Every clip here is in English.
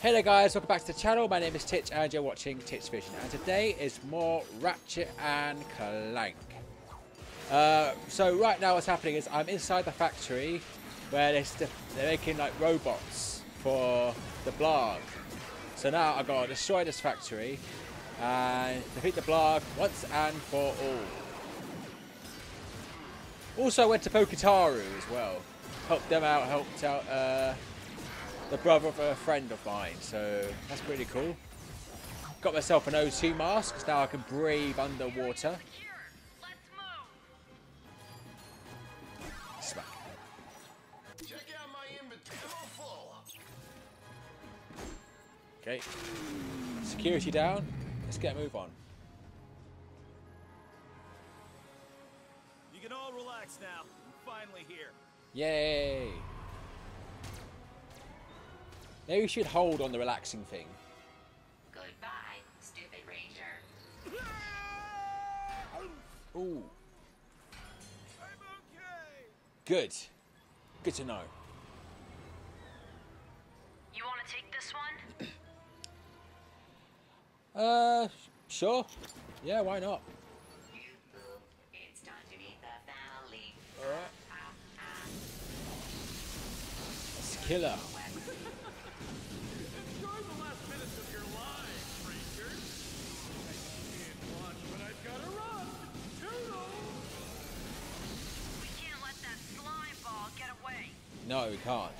There guys, welcome back to the channel. My name is Titch and you're watching Titch Vision. And today is more Ratchet and Clank. Uh, so right now what's happening is I'm inside the factory where they're, they're making like robots for the Blarg. So now I've got to destroy this factory and defeat the Blarg once and for all. Also I went to Pokitaru as well. Helped them out, helped out uh, the brother of a friend of mine, so that's pretty cool. Got myself an O2 mask, so now I can breathe underwater. Smack. Okay. Security down. Let's get a move on. You can all relax now. I'm finally here. Yay! Maybe we should hold on the relaxing thing. Goodbye, stupid ranger. Ooh, I'm okay. good. Good to know. You want to take this one? Uh, sure. Yeah, why not? It's time No, we can't.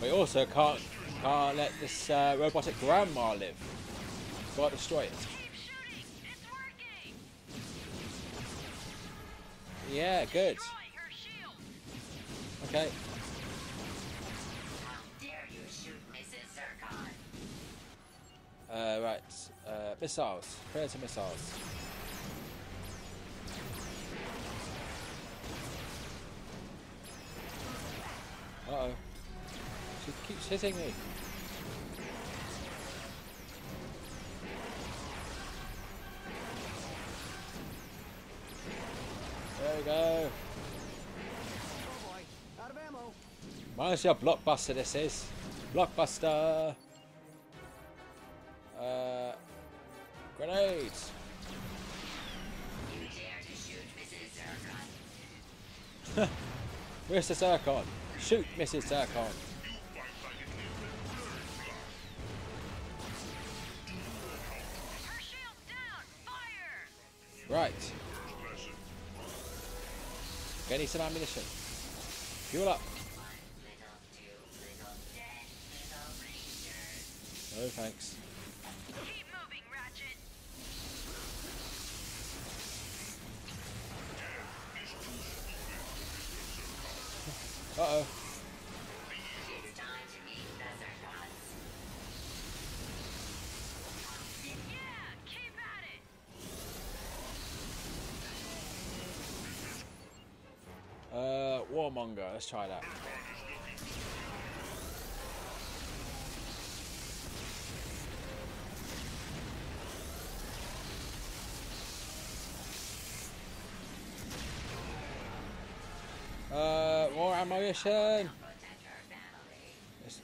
We also can't can't let this uh, robotic grandma live. Gotta destroy it. Yeah, good. Okay. Uh, right. Uh, missiles. Predator missiles. Uh oh. She keeps hitting me. There we go. Oh boy, out of ammo. Me Blockbuster this is. Blockbuster! Uh, grenades! Where's the Zurkon? Shoot, Mrs. Fire. Right. Getting some ammunition. Fuel up. No thanks. Keep moving, Ratchet. Uh oh. It's time to meet the Zurkons. Yeah, keep at it. Uh, Warmonger. Let's try that. Ammunition. Yes.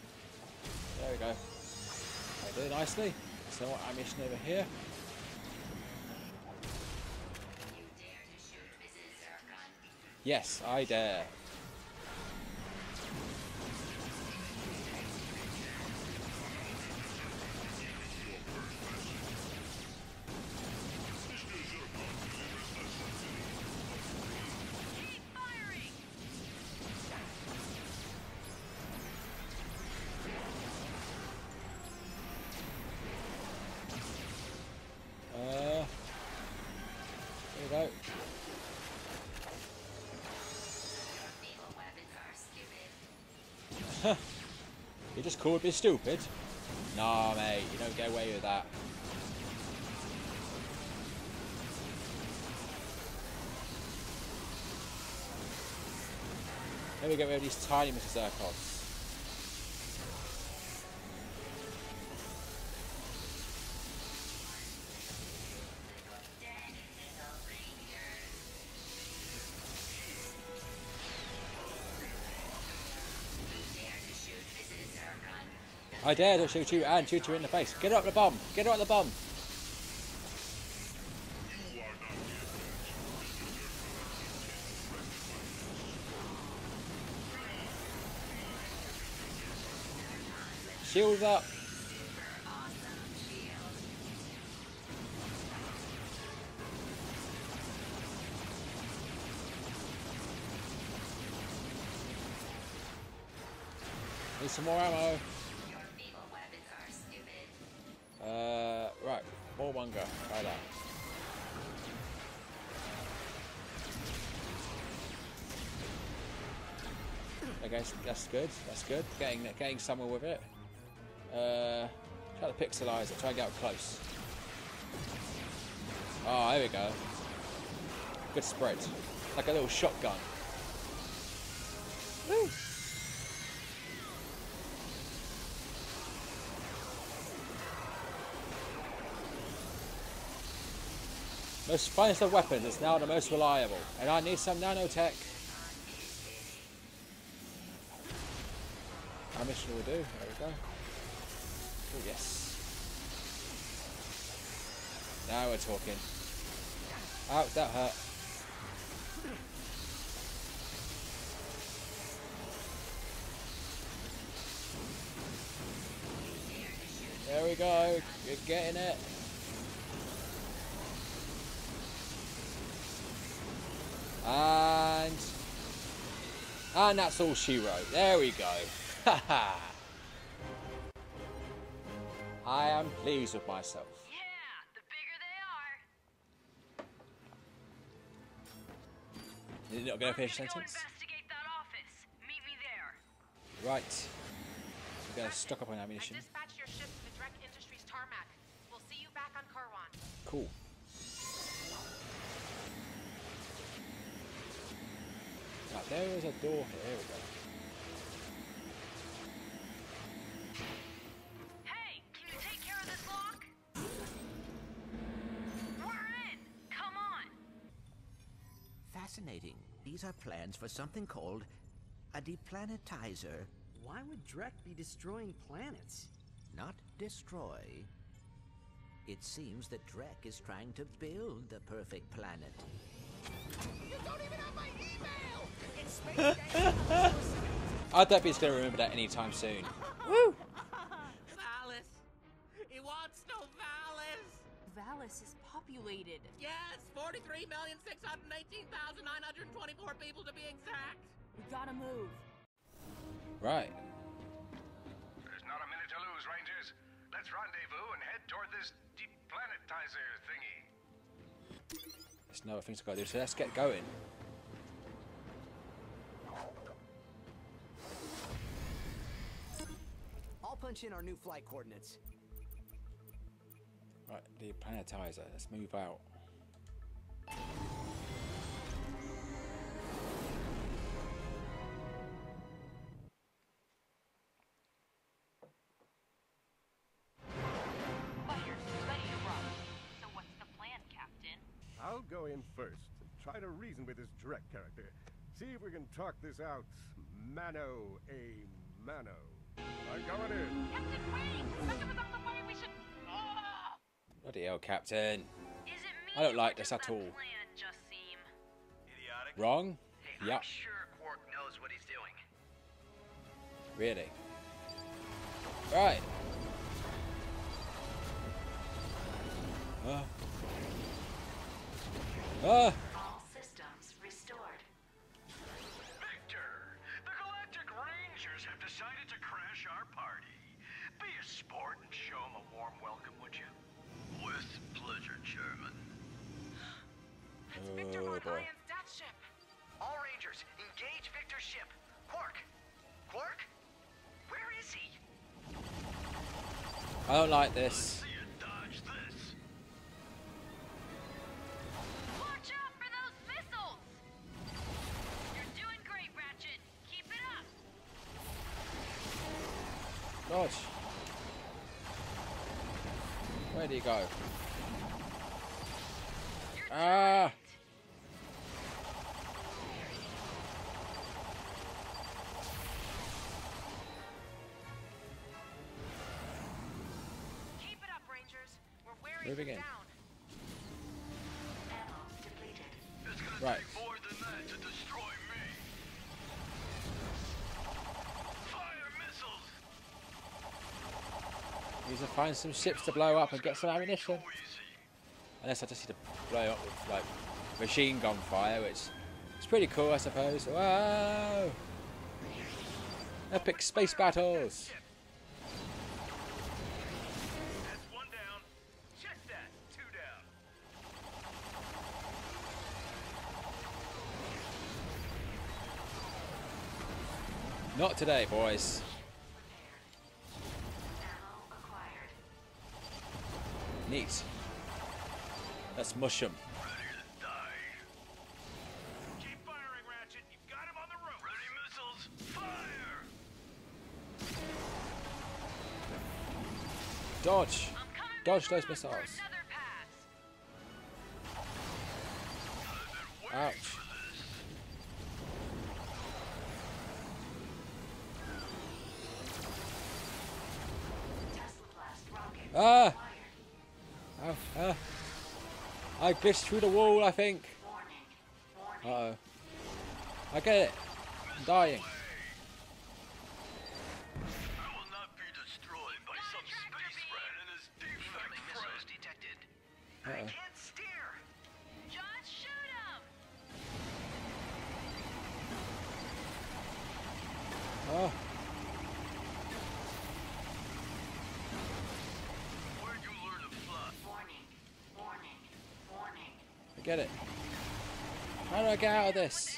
There we go. I do nicely. So more ammunition over here. Yes, I dare. Called me stupid? Nah, mate, you don't get away with that. Let me get rid of these tiny Mr. Zurkons. I dare to shoot you and shoot you in the face. Get up the bomb. Get up the bomb. Shield up. Need some more ammo. Okay, that's good. That's good. Getting getting somewhere with it. Uh, try to pixelize it. Try and get up close. Oh, there we go. Good spread. Like a little shotgun. Most finest of weapons, it's now the most reliable. And I need some nanotech. Our mission will do. There we go. Oh, yes. Now we're talking. Ouch, that hurt. There we go. You're getting it. And and that's all she wrote. There we go. I am pleased with myself. Yeah, the bigger they are. Did you not go I'm finish sentence? investigate that office. Meet me there. Right. We're gonna stock up on I ammunition. dispatched your Right, there is a door here. There we go. Hey, can you take care of this lock? We're in. Come on. Fascinating. These are plans for something called a deplanetizer. Why would Drek be destroying planets? Not destroy. It seems that Drek is trying to build the perfect planet. I don't think he's gonna remember that anytime soon. Valis! He wants Novalis! Valis is populated. Yes, 43,618,924 people to be exact! We gotta move. Right. There's not a minute to lose, Rangers. Let's rendezvous and head toward this deplanetizer thingy. No other things to go do, so let's get going. I'll punch in our new flight coordinates. Right, the planetizer. Let's move out. In first and try to reason with this Drek character. See if we can talk this out. Mano a mano. I'm going in. Captain, wait! Second is on the way. We should. Ah! Bloody hell, Captain. Is it me I don't like this at all. Plan just seem. Idiotic. Wrong? Hey, Yep. I'm sure Qwark knows what he's doing. Really? Right. Ah. Ah. All systems restored. Victor, the Galactic Rangers have decided to crash our party. Be a sport and show them a warm welcome, would you? With pleasure, Chairman. That's Victor Oh, Von boy. Ion's death ship. All Rangers, engage Victor's ship. Qwark! Qwark? Where is he? I don't like this. Where do you go? Ah! Keep it up, Rangers. We're wearing Move again. Down. Right. To find some ships to blow up and get some ammunition. Unless I just need to blow up with like machine gun fire, which is pretty cool, I suppose. Wow! Epic space battles. Not today, boys. Neat. Let's mush 'em. Ready to die. Keep firing, Ratchet. You've got him on the rope. Ready missiles. Fire. Dodge. Dodge those missiles. Ouch. Tesla blast rocket. Ah! Fired. Oh, ah. I glitched through the wall, I think. Uh oh. I get it. I'm dying. Get out of this?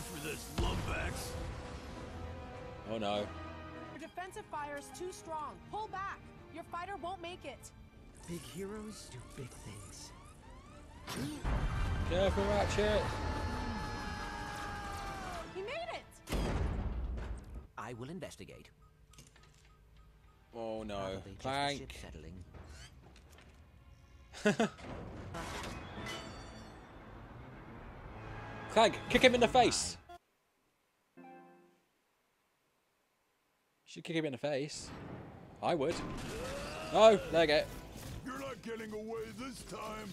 For this, lombax. Oh no. Your defensive fire is too strong. Pull back. Your fighter won't make it. Big heroes do big things. Careful, Ratchet. He made it. I will investigate. Oh no. Probably just the Clank. ship settling. Clank, kick him in the face. Should kick him in the face. I would. No, leg it. You're not getting away this time.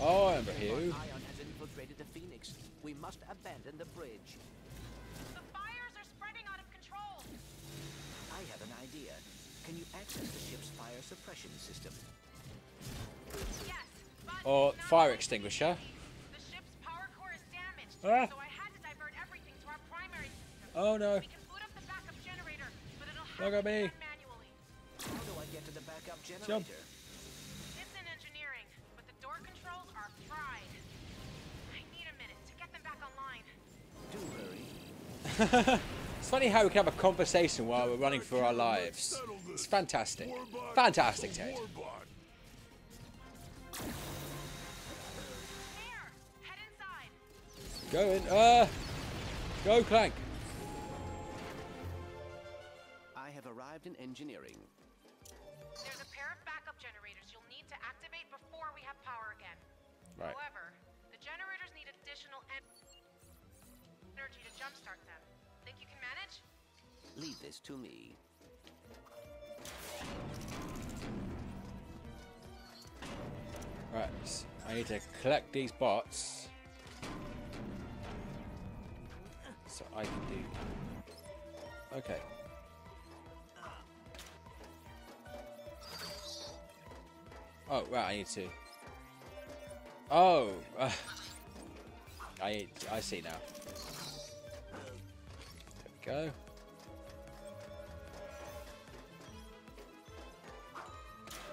Oh, I remember you. Ion has infiltrated the Phoenix. We must abandon the bridge. The fires are spreading out of control. I have an idea. Can you access the ship's fire suppression system? Yes, but Or not fire working. extinguisher. Ah. so I had to divert everything to our primary system. Oh no. We can boot up the backup generator, but it'll have Look to at be me. done manually. How do I get to the backup Jump. It's in engineering, but the door controls are fried. I need a minute to get them back online. Do hurry. It's funny how we can have a conversation while we're running for our lives. It's fantastic. Fantastic, Ted. Go in. Uh, go, Clank. I have arrived in engineering. There's a pair of backup generators you'll need to activate before we have power again. Right. However, the generators need additional en- energy to jumpstart them. Think you can manage? Leave this to me. Right. I need to collect these bots. So I can do. Okay. Oh, right, I need to. Oh! Uh, I I see now. There we go.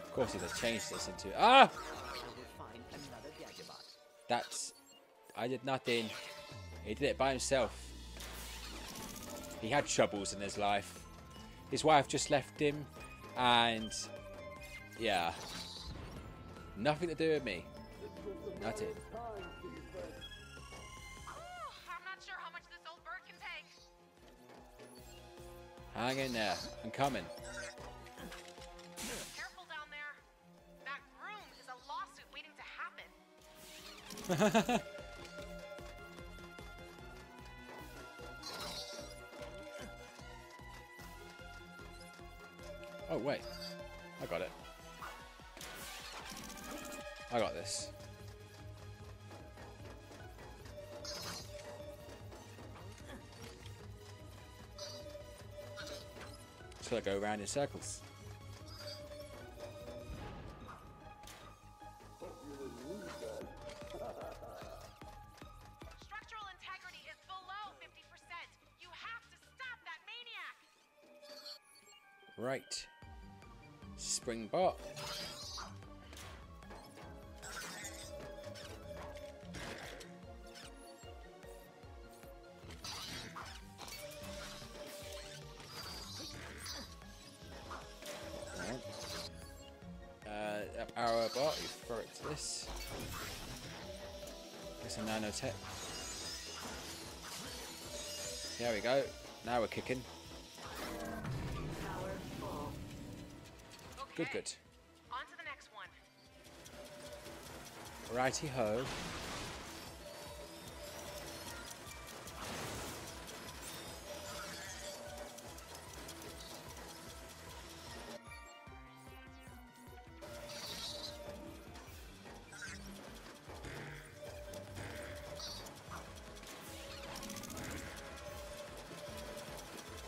Of course, he's changed this into. Ah! That's. I did nothing. He did it by himself. He had troubles in his life. His wife just left him, and Yeah. Nothing to do with me. Nothing. Ah, not sure how much this old bird can take. Hang in there. I'm coming. Careful down there. That room is a lawsuit waiting to happen. oh, wait. I got it. I got this. So I go around in circles. Springbok. Alright. Uh, arrow bot, you throw it to this. It's a nanotech. There we go. Now we're kicking. Good, good. On to the next one. Righty ho.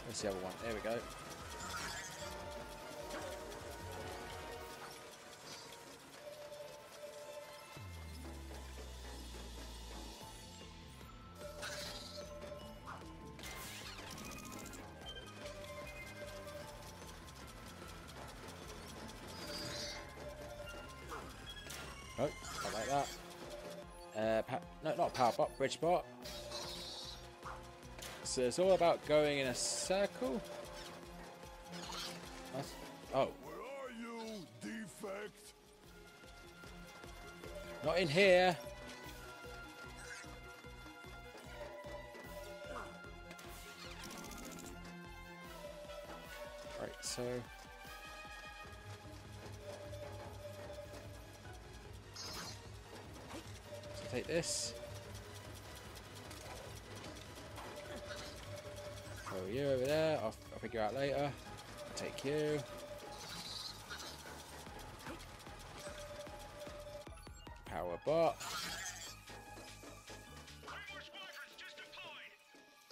Where's the other one? There we go. Not bridge bot. So it's all about going in a circle. Oh, Where are you, defect? not in here. Right. So take this. You. Power bot.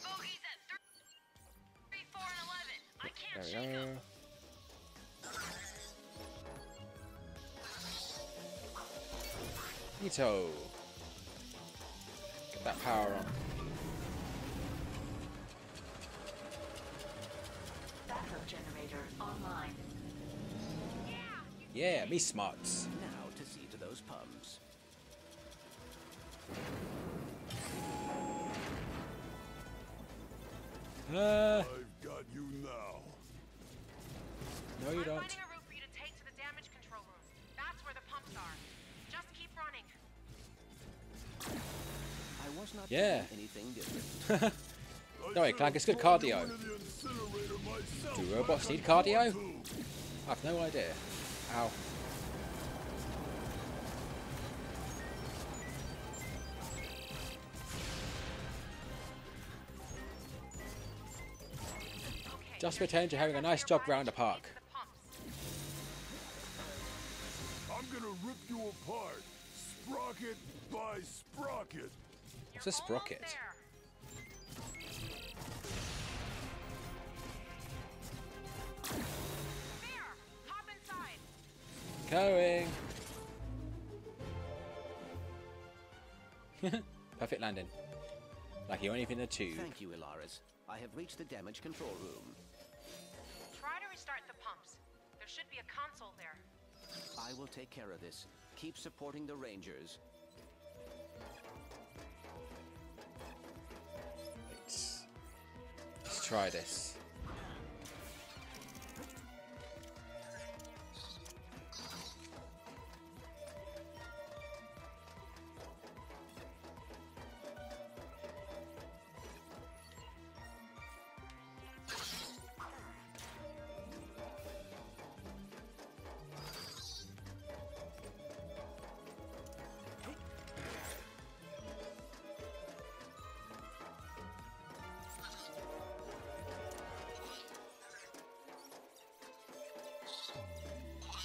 Bogey's at thir- three, four, and eleven. I can't There we go. Ito. Get that power on. Backup generator online. Yeah, me smarts. Now to see to those pumps. Uh, I've got you now. no, you I'm don't. finding a route for you to take to the damage control room. That's where the pumps are. Just keep running. I was not Yeah. doing anything different. No, wait, Clank, it's good cardio. Do robots need cardio? I have no idea. Ow. Just pretend you're having a nice job round the park. I'm gonna rip you apart, sprocket by sprocket. What's a sprocket? Going. Perfect landing. Like you only in the tube. Thank you, Elaris. I have reached the damage control room. Try to restart the pumps. There should be a console there. I will take care of this. Keep supporting the Rangers. Let's, let's try this.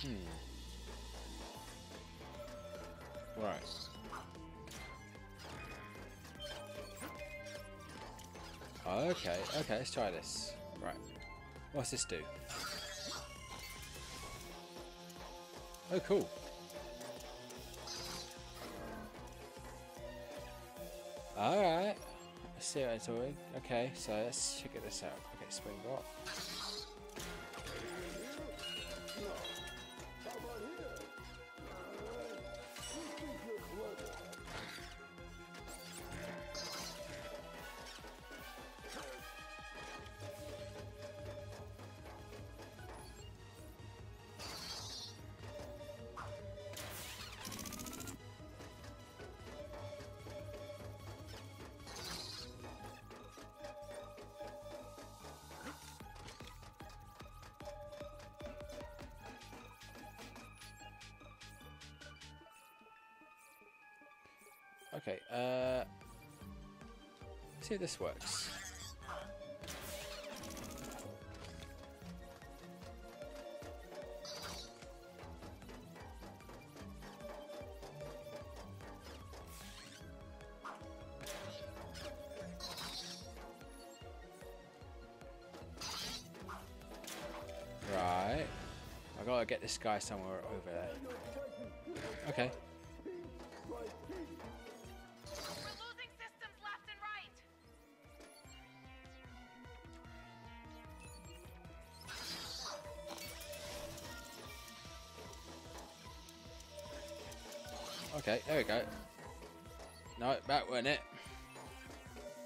Hmm. Right. Okay, okay, let's try this. Right. What's this do? Oh, cool. Alright. Let's see what it's doing. Okay, so let's check this out. Okay, Springbok. Okay, see if this works. Right. I gotta get this guy somewhere over there. Okay. There we go. No, back went it.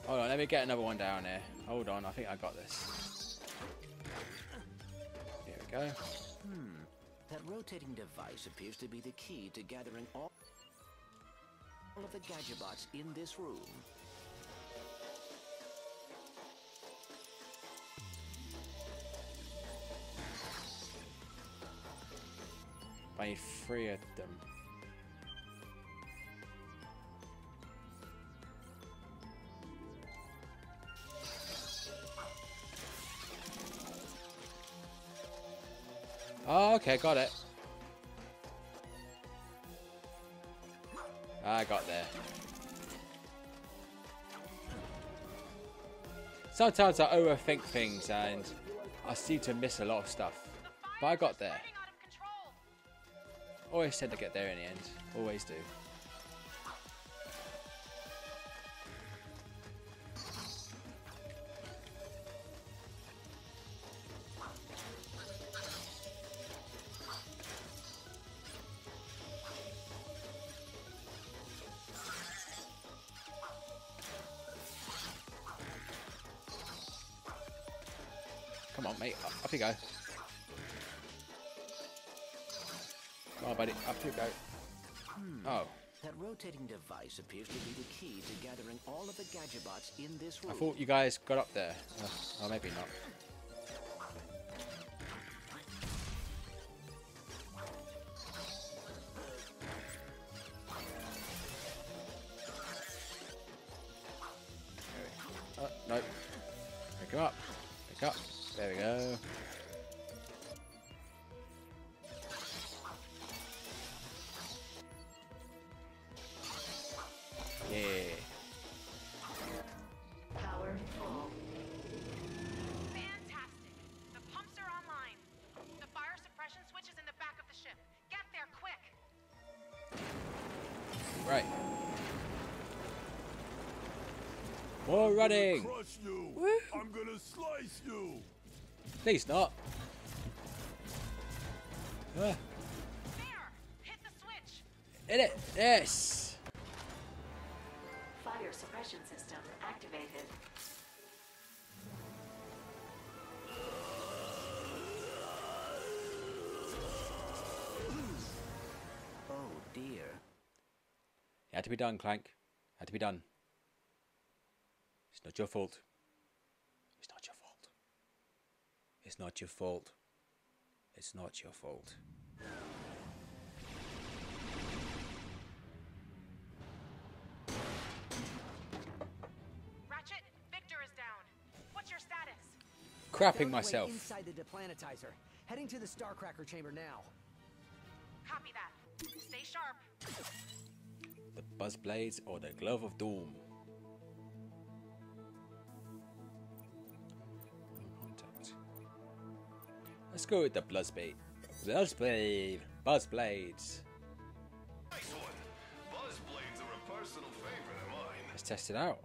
Hold on, let me get another one down here. Hold on, I think I got this. Here we go. Hmm. That rotating device appears to be the key to gathering all of the Gadgetobots in this room. I need three of Oh, okay, got it. I got there. Sometimes I overthink things and I seem to miss a lot of stuff. But I got there. Always tend to get there in the end. Always do. Up, you go. Come on, buddy. Up you go. Hmm. Oh. That rotating device appears to be the key to gathering all of the Gadgetobots in this room. I thought you guys got up there. Uh, oh, maybe not. Oh, no. Pick him up. Pick up. There we go. Yeah. Power full. Fantastic. The pumps are online. The fire suppression switch is in the back of the ship. Get there quick. Right. More running. Please not. There. Hit the switch. hit it. Yes. Fire suppression system activated. Oh dear. It had to be done, Clank. Had to be done. It's not your fault. It's not your fault. It's not your fault. It's not your fault. Ratchet, Victor is down. What's your status? Crapping Found a way myself. Inside the deplanetizer. Heading to the Starcracker chamber now. Copy that. Stay sharp. The Buzz Blades or the Glove of Doom. Let's go with the Buzzblade. Buzzblade. Buzzblades. Nice one. Buzz blades are a personal favorite of mine. Let's test it out.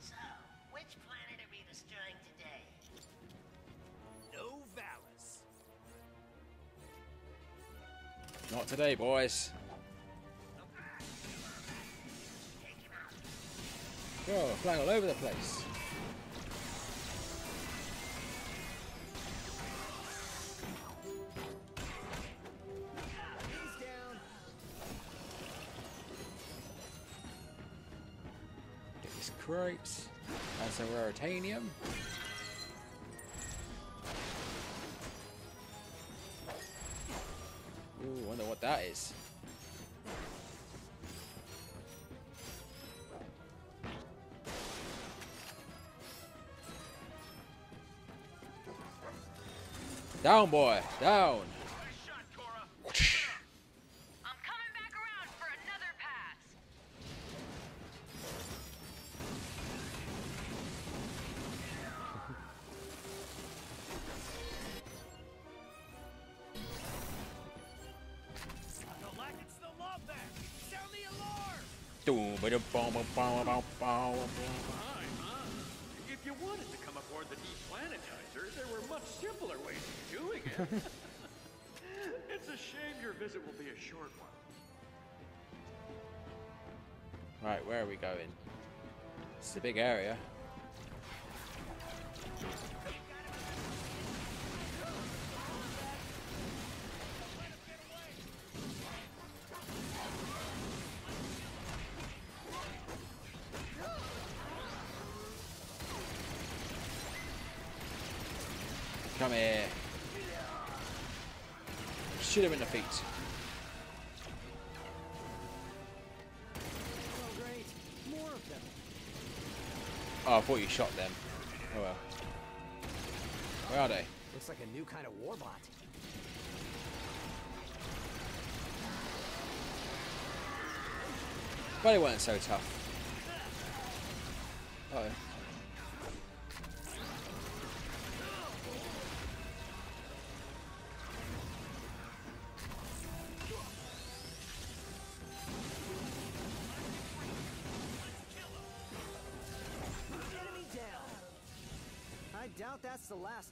So, which planet are we destroying today? No Valis. Not today, boys. Oh, flying all over the place. Get this crate. And some raritanium. Ooh, wonder what that is. Down, boy. Down. it's a shame your visit will be a short one. Right, where are we going? It's a big area. Come here. Shoot him in the feet. Oh, great. More of them. Oh, I thought you shot them. Oh well. Where are they? Looks like a new kind of warbot. But it weren't so tough. Uh oh.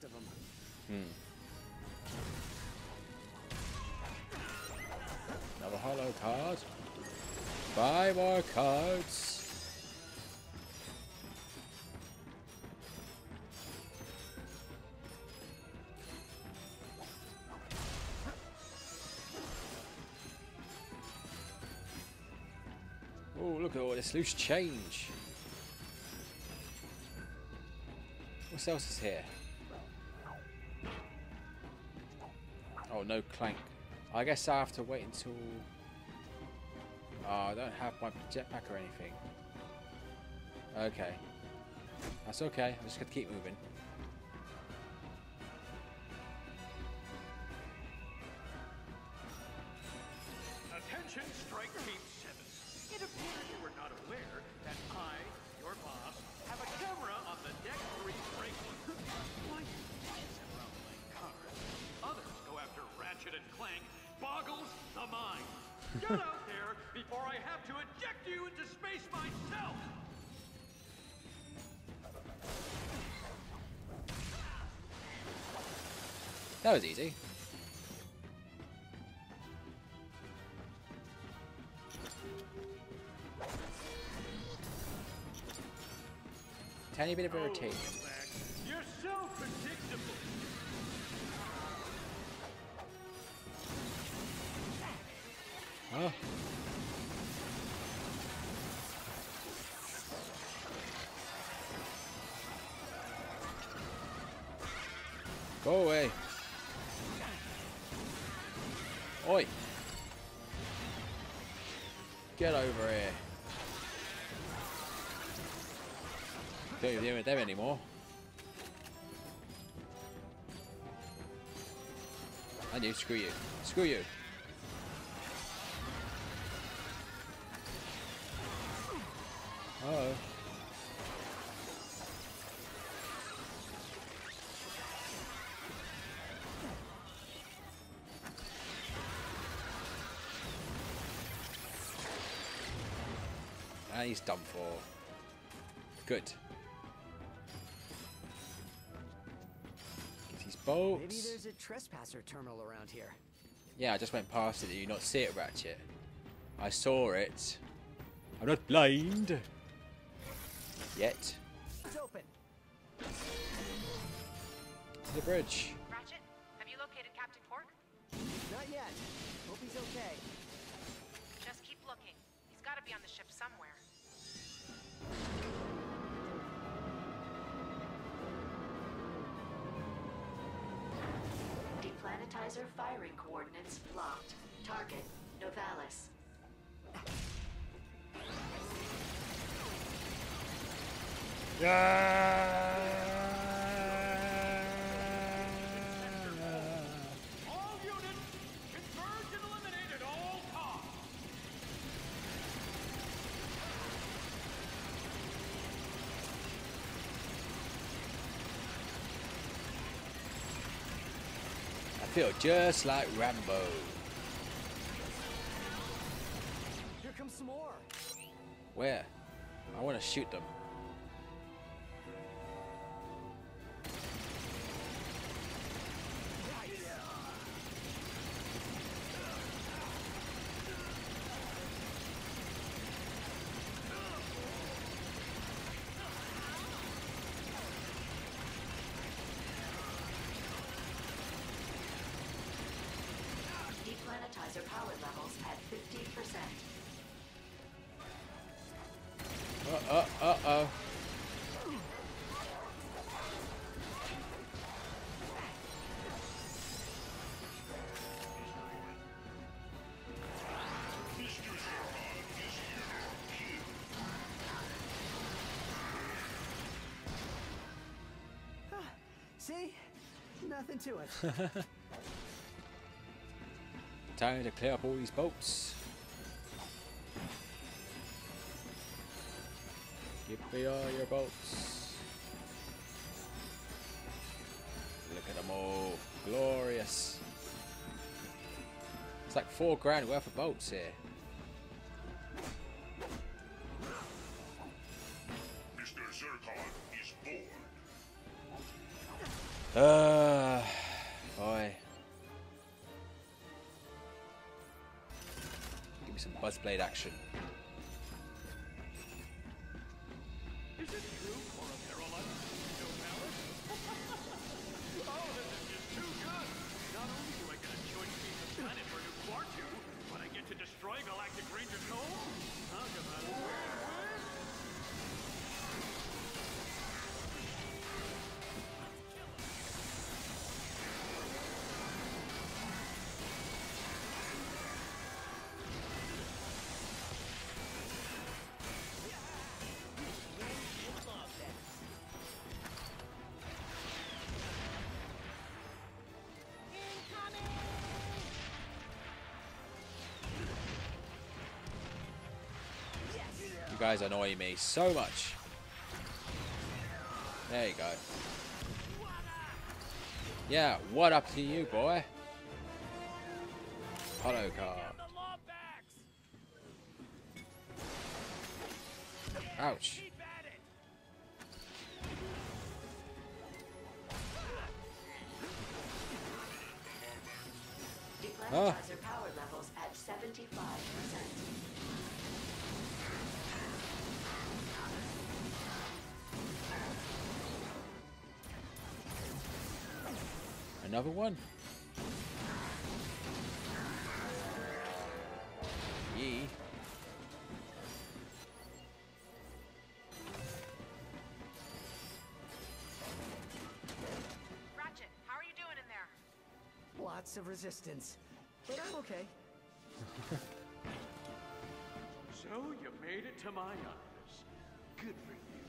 Last of them. Hmm. Another holocard. Five more cards. Oh, look at all this loose change. What else is here? Oh, no clank. I guess I have to wait until... Oh, I don't have my jetpack or anything. Okay. That's okay. I'm just going to keep moving. That was easy. Tiny bit of irritation. You're so predictable. Huh? Go away. Oi! Get over here. Don't even deal with them anymore. And you, screw you. Screw you. Done for. Good. Get these bolts. Maybe there's a trespasser terminal around here. Yeah, I just went past it. Did you not see it, Ratchet? I saw it. I'm not blind. Yet. It's open. To the bridge. Ratchet, have you located Captain Qwark? Not yet. Hope he's okay. Just keep looking. He's got to be on the ship somewhere. Deplanetizer firing coordinates locked. Target, Novalis. All units, converge and eliminate at all costs. Just like Rambo. Here comes some more. Where? I want to shoot them. Nothing to it. Time to clear up all these boats. Give me all your boats. Look at them all. Glorious. It's like four grand worth of boats here. Buzzblade action. Guys annoy me so much. There you go. Yeah, what up to you, boy? holocard. Ouch. Another one? Yee. Ratchet, how are you doing in there? Lots of resistance. But I'm okay. So you made it to my office. Good for you.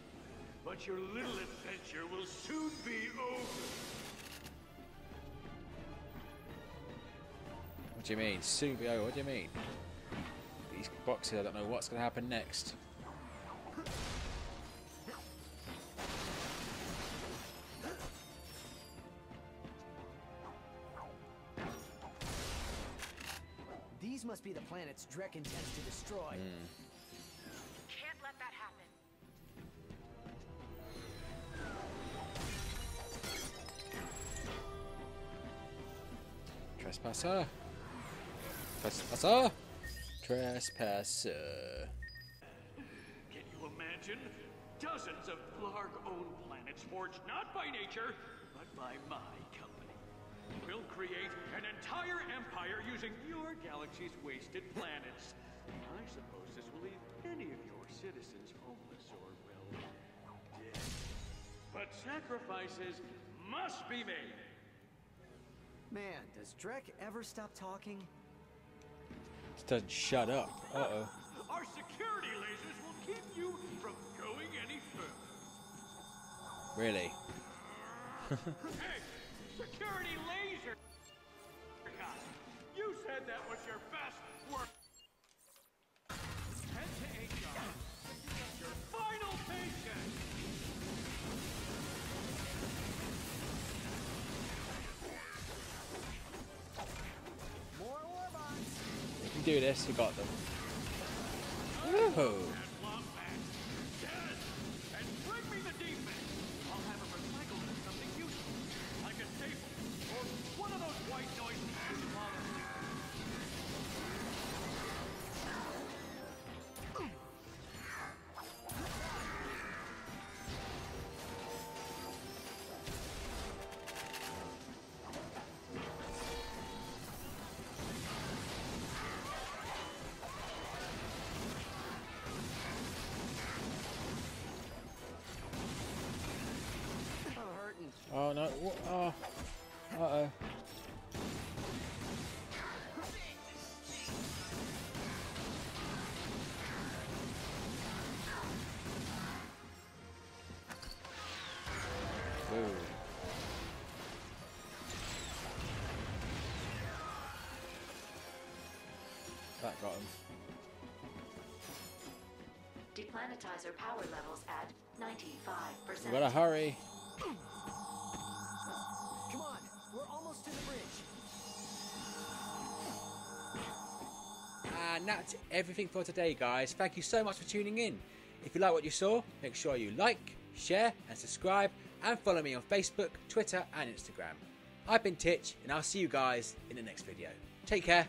But your little adventure will soon be over. What do you mean? Super. Oh, what do you mean? These boxes, I don't know what's going to happen next. These must be the planets Drek intends to destroy. Hmm. Can't let that happen. Trespasser. Trespasser. Trespasser. Ah! Uh. Can you imagine? Dozens of Blarg-owned planets forged not by nature, but by my company. We'll create an entire empire using your galaxy's wasted planets. I suppose this will leave any of your citizens homeless or, well, dead. But sacrifices must be made. Man, does Drek ever stop talking? Doesn't shut up. Uh oh. Our security lasers will keep you from going any further. Really? hey, security laser you said that was your best work. Do this. We got them. Woohoo! Oh no. Oh. Uh oh. That got him. Deplanetizer power levels at 95%. We gotta hurry. That's everything for today, guys. Thank you so much for tuning in. If you like what you saw, make sure you like, share, and subscribe, and follow me on Facebook, Twitter, and Instagram. I've been Titch, and I'll see you guys in the next video. Take care.